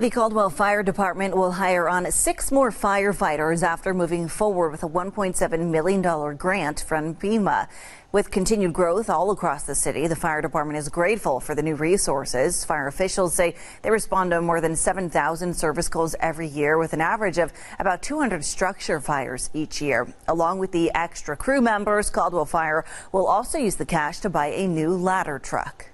The Caldwell Fire Department will hire on six more firefighters after moving forward with a $1.7 million grant from FEMA. With continued growth all across the city, the fire department is grateful for the new resources. Fire officials say they respond to more than 7,000 service calls every year with an average of about 200 structure fires each year. Along with the extra crew members, Caldwell Fire will also use the cash to buy a new ladder truck.